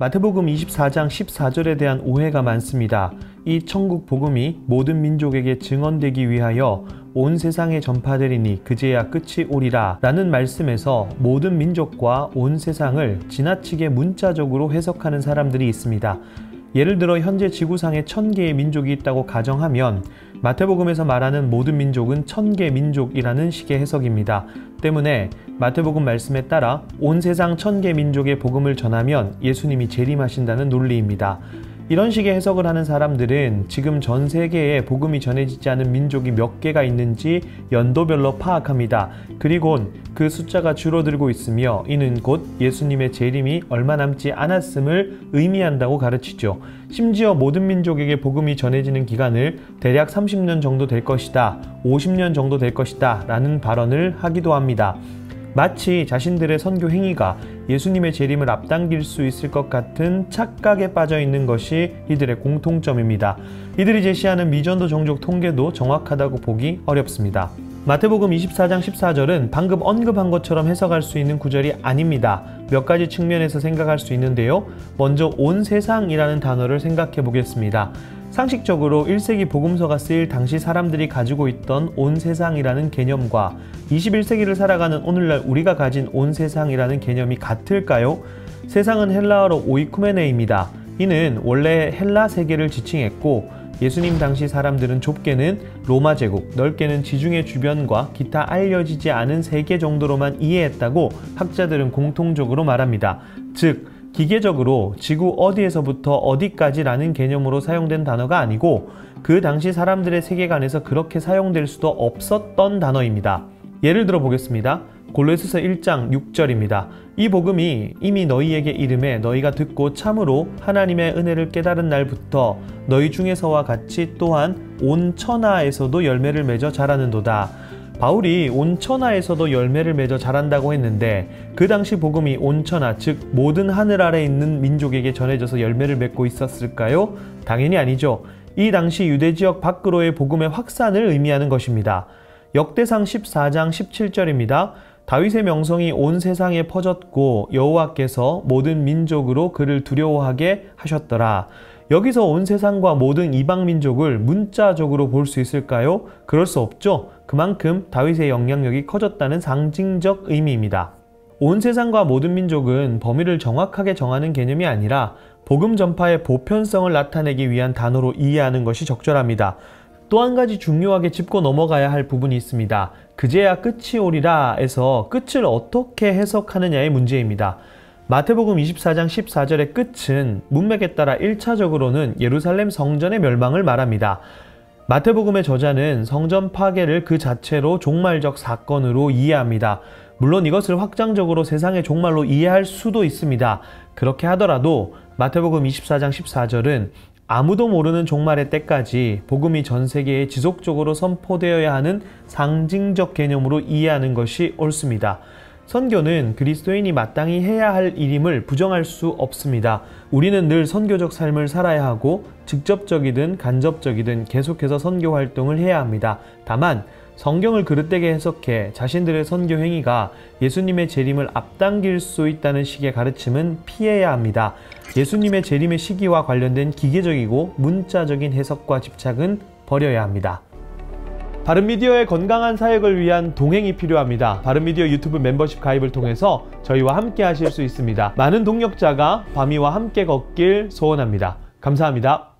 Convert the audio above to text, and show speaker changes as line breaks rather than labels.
마태복음 24장 14절에 대한 오해가 많습니다. 이 천국 복음이 모든 민족에게 증언되기 위하여 온 세상에 전파되리니 그제야 끝이 오리라 라는 말씀에서 모든 민족과 온 세상을 지나치게 문자적으로 해석하는 사람들이 있습니다. 예를 들어 현재 지구상에 천 개의 민족이 있다고 가정하면 마태복음에서 말하는 모든 민족은 천개 민족이라는 식의 해석입니다. 때문에 마태복음 말씀에 따라 온 세상 천개 민족의 복음을 전하면 예수님이 재림하신다는 논리입니다. 이런 식의 해석을 하는 사람들은 지금 전 세계에 복음이 전해지지 않은 민족이 몇 개가 있는지 연도별로 파악합니다. 그리고 그 숫자가 줄어들고 있으며 이는 곧 예수님의 재림이 얼마 남지 않았음을 의미한다고 가르치죠. 심지어 모든 민족에게 복음이 전해지는 기간을 대략 30년 정도 될 것이다, 50년 정도 될 것이다 라는 발언을 하기도 합니다. 마치 자신들의 선교 행위가 예수님의 재림을 앞당길 수 있을 것 같은 착각에 빠져 있는 것이 이들의 공통점입니다. 이들이 제시하는 미전도 종족 통계도 정확하다고 보기 어렵습니다. 마태복음 24장 14절은 방금 언급한 것처럼 해석할 수 있는 구절이 아닙니다. 몇 가지 측면에서 생각할 수 있는데요. 먼저 온 세상이라는 단어를 생각해 보겠습니다. 상식적으로 1세기 복음서가 쓰일 당시 사람들이 가지고 있던 온 세상이라는 개념과 21세기를 살아가는 오늘날 우리가 가진 온 세상이라는 개념이 같을까요? 세상은 헬라어로 오이쿠메네입니다. 이는 원래 헬라 세계를 지칭했고 예수님 당시 사람들은 좁게는 로마 제국, 넓게는 지중해 주변과 기타 알려지지 않은 세계 정도로만 이해했다고 학자들은 공통적으로 말합니다. 즉, 기계적으로 지구 어디에서부터 어디까지라는 개념으로 사용된 단어가 아니고 그 당시 사람들의 세계관에서 그렇게 사용될 수도 없었던 단어입니다. 예를 들어 보겠습니다. 골로새서 1장 6절입니다. 이 복음이 이미 너희에게 이름에 너희가 듣고 참으로 하나님의 은혜를 깨달은 날부터 너희 중에서와 같이 또한 온 천하에서도 열매를 맺어 자라는도다. 바울이 온천하에서도 열매를 맺어 자란다고 했는데 그 당시 복음이 온천하 즉 모든 하늘 아래 있는 민족에게 전해져서 열매를 맺고 있었을까요? 당연히 아니죠. 이 당시 유대 지역 밖으로의 복음의 확산을 의미하는 것입니다. 역대상 14장 17절입니다. 다윗의 명성이 온 세상에 퍼졌고 여호와께서 모든 민족으로 그를 두려워하게 하셨더라. 여기서 온 세상과 모든 이방 민족을 문자적으로 볼 수 있을까요? 그럴 수 없죠. 그만큼 다윗의 영향력이 커졌다는 상징적 의미입니다. 온 세상과 모든 민족은 범위를 정확하게 정하는 개념이 아니라 복음 전파의 보편성을 나타내기 위한 단어로 이해하는 것이 적절합니다. 또 한 가지 중요하게 짚고 넘어가야 할 부분이 있습니다. 그제야 끝이 오리라 에서 끝을 어떻게 해석하느냐의 문제입니다. 마태복음 24장 14절의 끝은 문맥에 따라 1차적으로는 예루살렘 성전의 멸망을 말합니다. 마태복음의 저자는 성전 파괴를 그 자체로 종말적 사건으로 이해합니다. 물론 이것을 확장적으로 세상의 종말로 이해할 수도 있습니다. 그렇게 하더라도 마태복음 24장 14절은 아무도 모르는 종말의 때까지 복음이 전 세계에 지속적으로 선포되어야 하는 상징적 개념으로 이해하는 것이 옳습니다. 선교는 그리스도인이 마땅히 해야 할 일임을 부정할 수 없습니다. 우리는 늘 선교적 삶을 살아야 하고 직접적이든 간접적이든 계속해서 선교 활동을 해야 합니다. 다만 성경을 그릇되게 해석해 자신들의 선교 행위가 예수님의 재림을 앞당길 수 있다는 식의 가르침은 피해야 합니다. 예수님의 재림의 시기와 관련된 기계적이고 문자적인 해석과 집착은 버려야 합니다. 바른미디어의 건강한 사역을 위한 동행이 필요합니다. 바른미디어 유튜브 멤버십 가입을 통해서 저희와 함께 하실 수 있습니다. 많은 동력자가 밤이와 함께 걷길 소원합니다. 감사합니다.